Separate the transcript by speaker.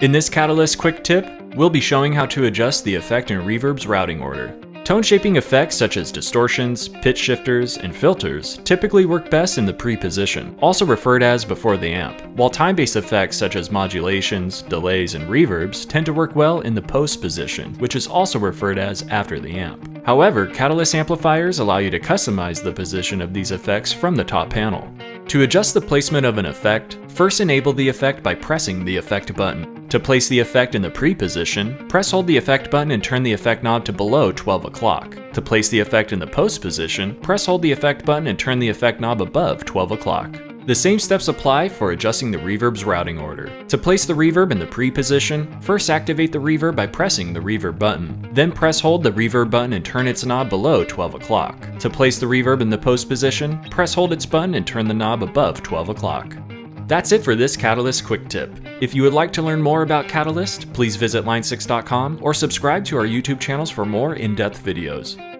Speaker 1: In this Catalyst quick tip, we'll be showing how to adjust the effect and reverb's routing order. Tone shaping effects such as distortions, pitch shifters, and filters typically work best in the pre-position, also referred as before the amp, while time-based effects such as modulations, delays, and reverbs tend to work well in the post position, which is also referred as after the amp. However, Catalyst amplifiers allow you to customize the position of these effects from the top panel. To adjust the placement of an effect, first enable the effect by pressing the effect button. To place the effect in the pre-position, press hold the effect button and turn the effect knob to below 12 o'clock. To place the effect in the post position, press hold the effect button and turn the effect knob above 12 o'clock. The same steps apply for adjusting the reverb's routing order. To place the reverb in the pre-position, first activate the reverb by pressing the reverb button. Then press hold the reverb button and turn its knob below 12 o'clock. To place the reverb in the post position, press hold its button and turn the knob above 12 o'clock. That's it for this Catalyst quick tip. If you would like to learn more about Catalyst, please visit line6.com or subscribe to our YouTube channels for more in-depth videos.